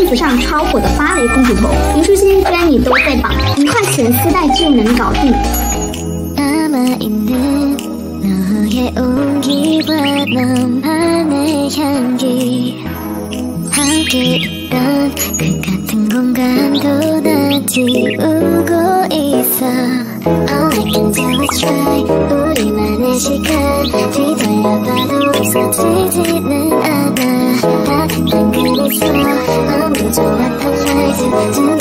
历子上超火的芭蕾公主头。虞书欣居然你都会绑一块钱丝带就能搞定。Jealous try It's